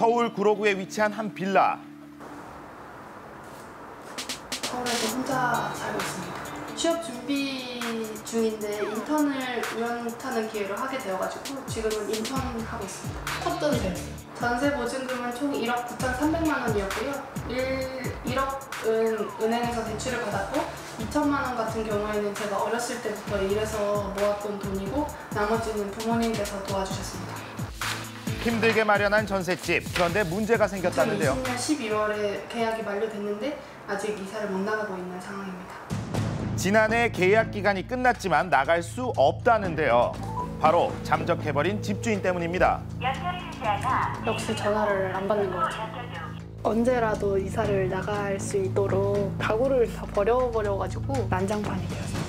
서울 구로구에 위치한 한 빌라. 서울에서 혼자 살고 있습니다. 취업 준비 중인데 인턴을 우연찮은 기회로 하게 되어가지고 지금은 인턴 하고 있습니다. 첫 전세. 전세 보증금은 총 1억 9,300만 원이었고요. 1, 1억은 은행에서 대출을 받았고 2천만 원 같은 경우에는 제가 어렸을 때부터 일해서 모았던 돈이고 나머지는 부모님께서 도와주셨습니다. 힘들게 마련한 전셋집. 그런데 문제가 생겼다는데요. 2020년 12월에 계약이 만료됐는데 아직 이사를 못 나가고 있는 상황입니다. 지난해 계약 기간이 끝났지만 나갈 수 없다는데요. 바로 잠적해버린 집주인 때문입니다. 역시 전화를 안 받는 것 같아요. 언제라도 이사를 나갈 수 있도록 가구를 다 버려버려가지고 난장판이 되었습니다.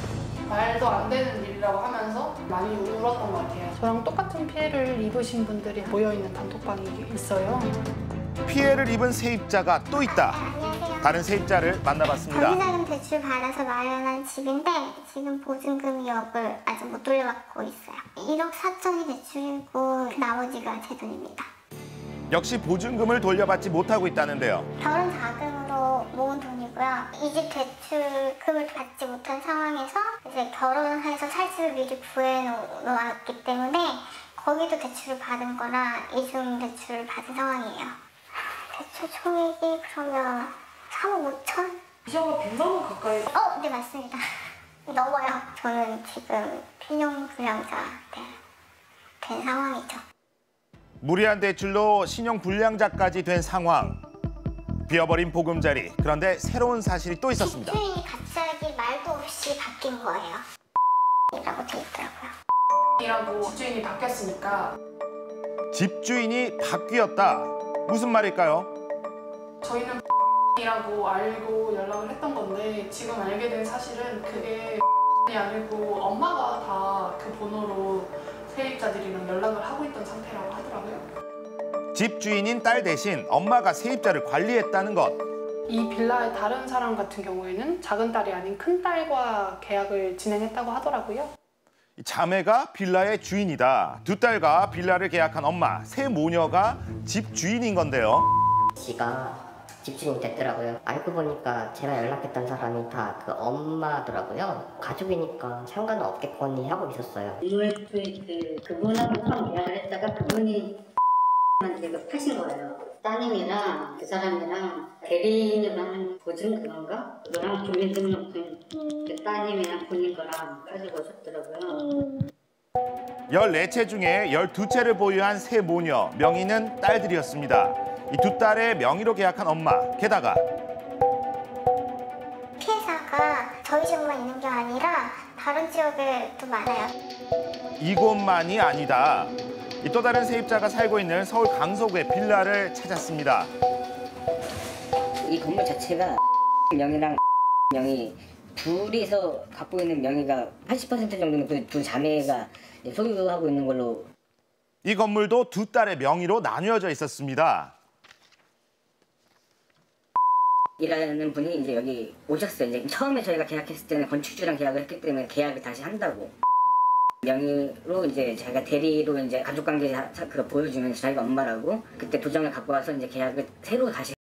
말도 안 되는 일이라고 하면서 많이 울었던 것 같아요. 저랑 똑같은 피해를 입으신 분들이 모여있는 단톡방이 있어요. 피해를 입은 세입자가 또 있다. 안녕하세요. 다른 세입자를 만나봤습니다. 전세자금 대출 받아서 마련한 집인데 지금 보증금 2억을 아직 못 돌려받고 있어요. 1억 4천이 대출이고 그 나머지가 제 돈입니다. 역시 보증금을 돌려받지 못하고 있다는데요. 결혼 자금으로 모은 돈이고요. 이집 대출금을 받지 못한 상황에서 이제 결혼해서 살 집을 미리 구해놓았기 때문에 거기도 대출을 받은 거라 이중 대출을 받은 상황이에요. 대출 총액이 그러면 3억 5천? 이자가 100만 원 가까이 어, 네 맞습니다. 넘어요. 저는 지금 필용 불량자 네, 된 상황이죠. 무리한 대출로 신용 불량자까지 된 상황. 비어버린 보금자리. 그런데 새로운 사실이 또 있었습니다. 집주인이 갑자기 말도 없이 바뀐 거예요. 이라고 돼 있더라고요. 이라고 집주인이 바뀌었으니까 집주인이 바뀌었다. 무슨 말일까요? 저희는 이라고 알고 연락을 했던 건데 지금 알게 된 사실은 그게 이 아니고 엄마가 다 그 번호로 세입자들이랑 연락을 하고 있던 상태라고 하더라고요. 집주인인 딸 대신 엄마가 세입자를 관리했다는 것. 이 빌라의 다른 사람 같은 경우에는 작은 딸이 아닌 큰 딸과 계약을 진행했다고 하더라고요. 이 자매가 빌라의 주인이다. 두 딸과 빌라를 계약한 엄마, 세 모녀가 집주인인 건데요. 씨가 집주인이 됐더라고요. 알고 보니까 제가 연락했던 사람이 다 그 엄마더라고요. 가족이니까 상관은 없겠거니 하고 있었어요. UFA 그 그분하고 처음 계약을 했다가 그분이 그 파신 거예요. 따님이랑 그 사람이랑 대리인이랑 보증 그건가? 그거랑 주민등록증 그 따님이랑 본인 거랑 가지고 오셨더라고요. 14채 중에 12채를 보유한 세 모녀, 명의는 딸들이었습니다. 이 두 딸의 명의로 계약한 엄마, 게다가 피해자가 저희 집만 있는 게 아니라 다른 지역에 또 많아요. 이곳만이 아니다. 이또 다른 세입자가 살고 있는 서울 강서구의 빌라를 찾았습니다. 이 건물 자체가 명의랑 명의 둘이서 갖고 있는 명의가 80% 정도는 그 두 자매가 소유하고 있는 걸로 이 건물도 두 딸의 명의로 나뉘어져 있었습니다. 일하는 분이 이제 여기 오셨어요. 이제 처음에 저희가 계약했을 때는 건축주랑 계약을 했기 때문에 계약을 다시 한다고. 명의로 이제 자기가 대리로 이제 가족관계 그 보여주면서 자기가 엄마라고 그때 도장을 갖고 와서 이제 계약을 새로 다시